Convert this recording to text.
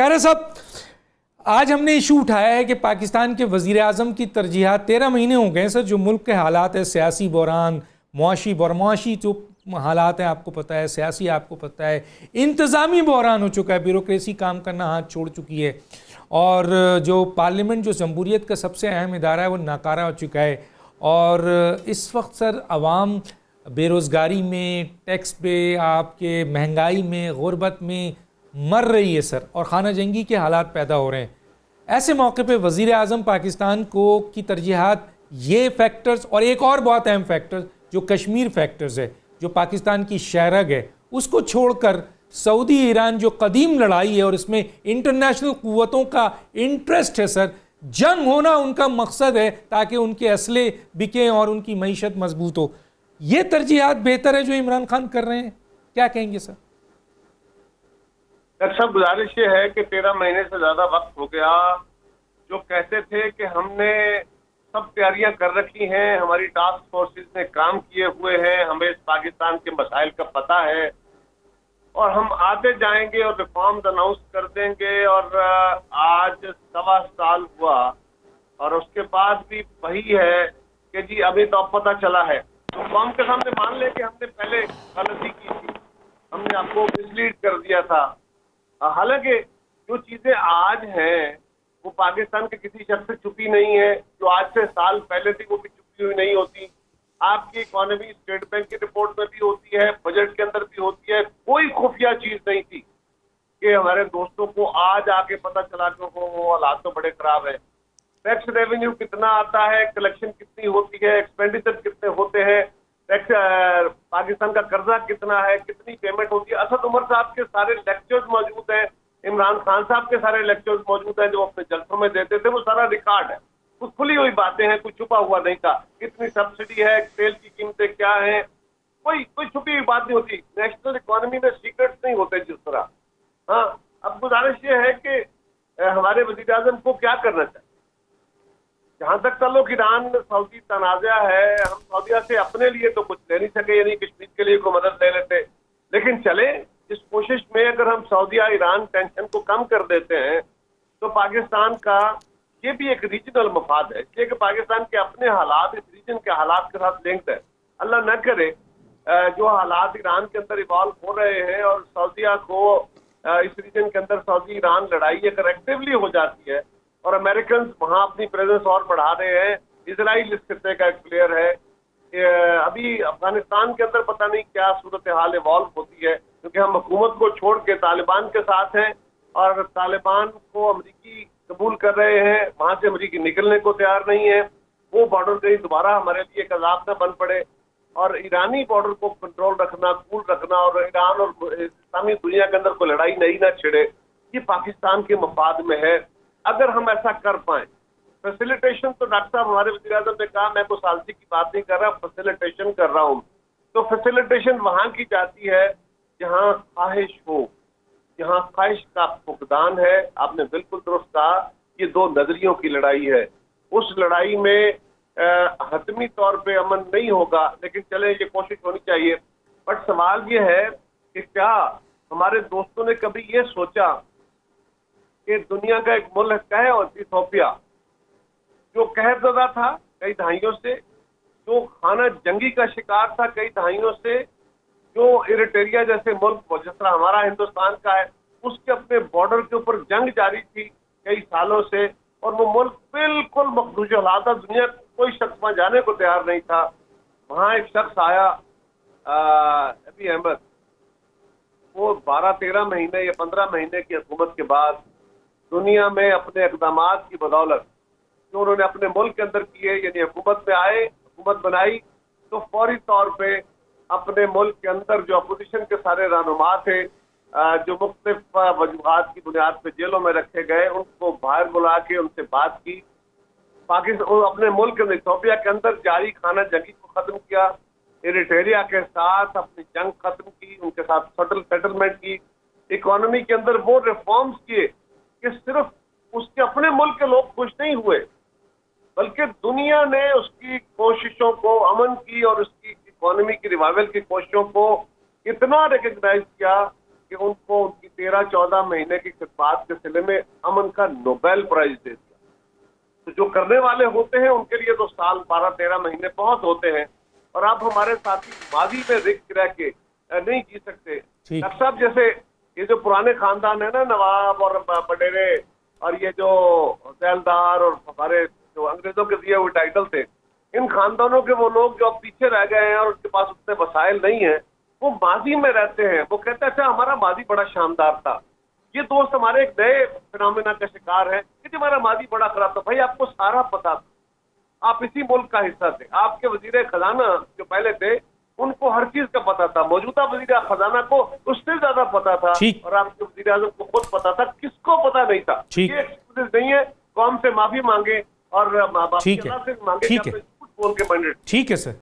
کہہ رہے صاحب، آج ہم نے ایشو اٹھایا ہے کہ پاکستان کے وزیر اعظم کی ترجیحات تیرہ مہینے ہو گئے سر، جو ملک کے حالات ہے سیاسی بحران، معاشی معاشی جو حالات ہیں، آپ کو پتہ ہے، سیاسی آپ کو پتہ ہے، انتظامی بحران ہو چکا ہے، بیوروکریسی کام کرنا ہاتھ چھوڑ چکی ہے۔ اور جو پارلیمنٹ، جو جمہوریت کا سب سے اہم ادارہ ہے، وہ ناکارہ ہو چکا ہے۔ اور اس وقت سر، عوام بے روزگاری میں، ٹیکس پہ آپ کے مہنگائی میں، غربت میں مر رہی ہے سر اور خانہ جنگی کے حالات پیدا ہو رہے ہیں۔ ایسے موقع پہ وزیر اعظم پاکستان کو کی ترجیحات، یہ فیکٹرز اور ایک اور بہت اہم فیکٹرز جو کشمیر فیکٹرز ہے، جو پاکستان کی شہرگ ہے، اس کو چھوڑ کر سعودی ایران جو قدیم لڑائی ہے اور اس میں انٹرنیشنل قوتوں کا انٹرسٹ ہے سر، جنگ ہونا ان کا مقصد ہے تاکہ ان کے اسلحے بکیں اور ان کی معیشت مضبوط ہو۔ یہ ترجیحات بہتر ہے جو عمران خان کر رہے ہیں۔ کیا کہیں گے سر؟ ڈاکٹر صاحب گزارش یہ ہے کہ تیرہ مہینے سے زیادہ وقت ہو گیا۔ جو کہتے تھے کہ ہم نے سب تیاریاں کر رکھی ہیں، ہماری ٹاسک فورسز نے کام کیے ہوئے ہیں، ہمیں پاکستان کے مسائل کا پتہ ہے۔ اور ہم آتے جائیں گے اور ریفارمز اناؤنس کر دیں گے۔ اور آج سوا سال ہوا۔ اور اس کے بعد بھی وہی ہے کہ جی ابھی تو اب پتہ چلا ہے۔ تو قوم کے سامنے مان لے کہ ہم نے پہلے غلطی کی تھی۔ ہم نے آپ کو مسلیڈ کر دیا تھا۔ حالانکہ جو چیزیں آج ہیں، وہ پاکستان کے کسی شخص سے چھپی نہیں ہے جو آج سے سال پہلے تھی، وہ بھی چھپی ہوئی نہیں ہوتی۔ آپ کی اکانومی اسٹیٹ بینک کی رپورٹ میں بھی ہوتی ہے بجٹ کے اندر بھی ہوتی ہے، کوئی خفیہ چیز نہیں تھی کہ ہمارے دوستوں کو آج آ کے پتا چلا کہ وہ حالات تو بڑے خراب ہیں۔ ٹیکس ریونیو کتنا آتا ہے کلیکشن کتنی ہوتی ہے ایکسپینڈیچر کتنے ہوتے ہیں پاکستان کا قرضہ کتنا ہے، کتنی پیمنٹ ہوتی ہے؟ اسد عمر صاحب کے سارے لیکچرز موجود ہیں، عمران خان صاحب کے سارے لیکچرز موجود ہیں جو اپنے جلسوں میں دیتے تھے، وہ سارا ریکارڈ ہے۔ کچھ کھلی ہوئی باتیں ہیں، کچھ چھپا ہوا نہیں تھا۔ کتنی سبسڈی ہے تیل کی قیمتیں کیا ہیں؟ کوئی کوئی چھپی ہوئی بات نہیں ہوتی۔ نیشنل اکانومی میں سیکرٹس نہیں ہوتے جس طرح۔ ہاں اب گزارش یہ ہے کہ ہمارے وزیر اعظم کو کیا کرنا چاہیے؟ جہاں تک تعلق ایران سعودی تنازع ہے، ہم سعودیہ سے اپنے لیے تو کچھ لے نہیں سکے یعنی کشمیر کے لیے کوئی مدد لے لیتے۔ لیکن چلے اس کوشش میں اگر ہم سعودیہ، ایران ٹینشن کو کم کر دیتے ہیں، تو پاکستان کا یہ بھی ایک ریجنل مفاد ہے اس لیے کہ پاکستان کے اپنے حالات، اس ریجن کے حالات کے ساتھ لنکڈ ہے۔ اللہ نہ کرے جو حالات ایران کے اندر ایوالو ہو رہے ہیں اور سعودیہ کو اس ریجن کے اندر سعودی ایران لڑائی اگر ایکٹیولی ہو جاتی ہے اور امریکنز وہاں اپنی پریزنس اور بڑھا رہے ہیں۔ اسرائیل اس خطے کا ایک پلیئر ہے۔ ابھی افغانستان کے اندر پتہ نہیں کیا صورتحال ایوالو ہوتی ہے، کیونکہ ہم حکومت کو چھوڑ کے طالبان کے ساتھ ہیں اور طالبان کو امریکی قبول کر رہے ہیں۔ وہاں سے امریکی نکلنے کو تیار نہیں ہے وہ بارڈر کہیں دوبارہ ہمارے لیے ایک عذاب نہ بن پڑے۔ اور ایرانی بارڈر کو کنٹرول رکھنا کول رکھنا اور ایران اور اسلامی دنیا کے اندر کوئی لڑائی نہیں نہ چھڑے، یہ پاکستان کے مفاد میں ہے۔ اگر ہم ایسا کر پائیں۔ فیسیلیٹیشن تو ڈاکٹر صاحب ہمارے وزیر اعظم نے کہا، میں کوئی سالسی کی بات نہیں کر رہا فیسیلیٹیشن کر رہا ہوں۔ تو فیسیلیٹیشن وہاں کی جاتی ہے جہاں خواہش ہو، جہاں خواہش کا فقدان ہے۔ آپ نے بالکل درست کہا، یہ دو نظریوں کی لڑائی ہے۔ اس لڑائی میں حتمی طور پہ امن نہیں ہوگا، لیکن چلے، یہ کوشش ہونی چاہیے۔ بٹ سوال یہ ہے کہ کیا ہمارے دوستوں نے کبھی یہ سوچا کہ دنیا کا ایک ملک ہے اور ایتھوپیا، جو قہر زدہ تھا کئی دہائیوں سے، جو خانہ جنگی کا شکار تھا کئی دہائیوں سے، جو اریٹریا جیسے ملک جس طرح ہمارا ہندوستان کا ہے، اس کے اپنے بارڈر کے اوپر جنگ جاری تھی کئی سالوں سے، اور وہ ملک بالکل مقدوش حالات تھا، دنیا کوئی شخص وہاں جانے کو تیار نہیں تھا۔ وہاں ایک شخص آیا ابھی احمد، وہ بارہ تیرہ مہینے یا پندرہ مہینے کی حکومت کے بعد دنیا میں اپنے اقدامات کی بدولت جو انہوں نے اپنے ملک کے اندر کیے یعنی حکومت میں آئے، حکومت بنائی، تو فوری طور پہ اپنے ملک کے اندر جو اپوزیشن کے سارے رہنما تھے جو مختلف وجوہات کی بنیاد پہ جیلوں میں رکھے گئے، ان کو باہر بلا کے ان سے بات کی۔ پاکستان اپنے ملک ایتھوپیا کے اندر جاری خانہ جنگی کو ختم کیا، ایریٹیریا کے ساتھ اپنی جنگ ختم کی، ان کے ساتھ سٹل سیٹلمنٹ کی اکانومی کے اندر وہ ریفارمز کیے۔ کہ صرف اس کے اپنے ملک کے لوگ خوش نہیں ہوئے بلکہ دنیا نے اس کی کوششوں کو امن کی اور اس کی اکانومی کی ریوائول کی کوششوں کو اتنا ریکگنائز کیا کہ ان کو ان کی تیرہ چودہ مہینے کی خدمات کے سلے میں امن کا نوبیل پرائز دے دیا۔ تو جو کرنے والے ہوتے ہیں ان کے لیے تو سال بارہ تیرہ مہینے بہت ہوتے ہیں۔ اور آپ ہمارے ساتھی ماضی میں رک رہ کے نہیں جی سکتے۔ ڈاکٹر صاحب جیسے یہ جو پرانے خاندان ہیں نا، نواب اور بڈیرے اور یہ جو سیلدار اور ہمارے جو انگریزوں کے دیے ہوئے ٹائٹل تھے، ان خاندانوں کے وہ لوگ جو اب پیچھے رہ گئے ہیں اور ان کے پاس اتنے وسائل نہیں ہیں، وہ ماضی میں رہتے ہیں۔ وہ کہتے ہیں اچھا ہمارا ماضی بڑا شاندار تھا۔ یہ دوست ہمارے ایک نئے فنامنا کا شکار ہے کہ ہمارا ماضی بڑا خراب تھا۔ بھائی، آپ کو سارا پتا تھا۔ آپ اسی ملک کا حصہ تھے۔ آپ کے وزیر خزانہ جو پہلے تھے ان کو ہر چیز کا پتا تھا موجودہ وزیر خزانہ کو اس سے زیادہ پتا تھا۔ اور آپ کے وزیر اعظم کو خود پتا تھا کس کو پتا نہیں تھا۔ یہ ایکسکیوزز نہیں ہے قوم سے معافی مانگے اور ٹھیک ہے۔ ٹھیک ہے۔ ٹھیک ہے سر